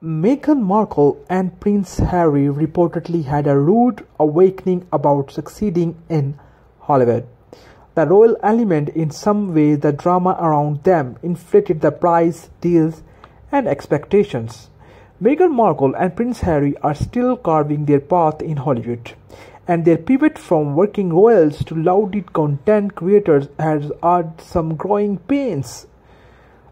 Meghan Markle and Prince Harry reportedly had a rude awakening about succeeding in Hollywood. The royal element, in some way, the drama around them, inflated the price, deals, and expectations. Meghan Markle and Prince Harry are still carving their path in Hollywood, and their pivot from working royals to lauded content creators has had some growing pains.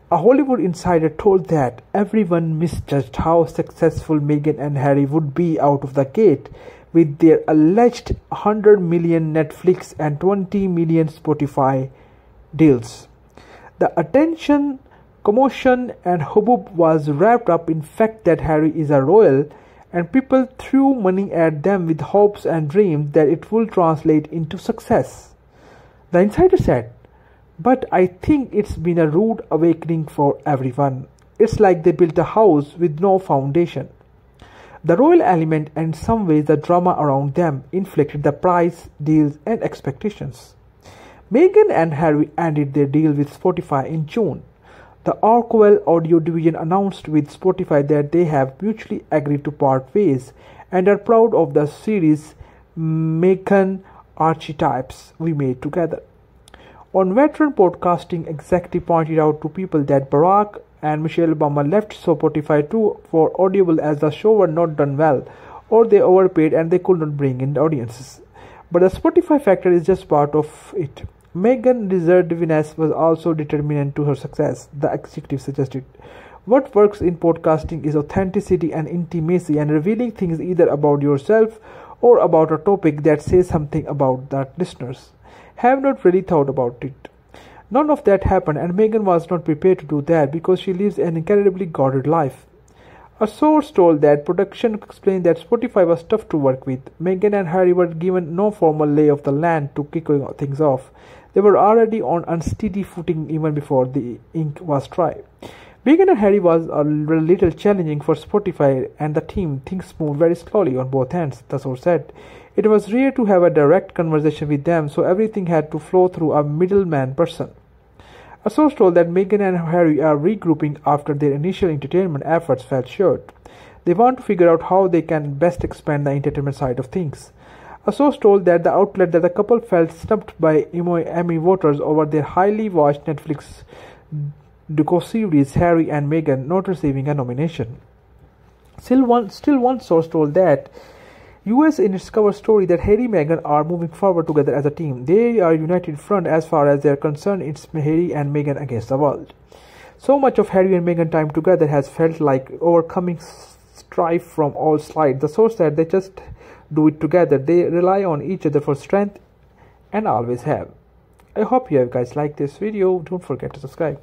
A Hollywood insider told that everyone misjudged how successful Meghan and Harry would be out of the gate with their alleged 100 million Netflix and 20 million Spotify deals. The attention, commotion, and hubbub was wrapped up in fact that Harry is a royal, and people threw money at them with hopes and dreams that it will translate into success. The insider said, but I think it's been a rude awakening for everyone. It's like they built a house with no foundation. The royal element and in some ways the drama around them inflicted the price, deals, and expectations. Meghan and Harry ended their deal with Spotify in June. The Archewell audio division announced with Spotify that they have mutually agreed to part ways and are proud of the series Meghan Archetypes we made together. On veteran podcasting executive pointed out to people that Barack and Michelle Obama left Spotify too for Audible as the show were not done well or they overpaid and they could not bring in audiences. But the Spotify factor is just part of it. Meghan reservedness was also determinant to her success, the executive suggested. What works in podcasting is authenticity and intimacy and revealing things either about yourself or about a topic that says something about the listeners have not really thought about it. None of that happened, and Meghan was not prepared to do that because she lives an incredibly guarded life. A source told that production explained that Spotify was tough to work with. Meghan and Harry were given no formal lay of the land to kick things off. They were already on unsteady footing even before the ink was dry. And Harry was a little challenging for Spotify and the team. Things moved very slowly on both ends, the source said. It was rare to have a direct conversation with them, so everything had to flow through a middleman person. A source told that Meghan and Harry are regrouping after their initial entertainment efforts fell short. They want to figure out how they can best expand the entertainment side of things. A source told that the outlet that the couple felt snubbed by Emmy voters over their highly watched Netflix docu-series Harry and Meghan not receiving a nomination. Still one, still one source told that US in its cover story that Harry and Meghan are moving forward together as a team. They are united front as far as they're concerned. It's Harry and Meghan against the world. So much of Harry and Meghan time together has felt like overcoming strife from all sides. The source said they just do it together. They rely on each other for strength and always have. I hope you guys like this video. Don't forget to subscribe.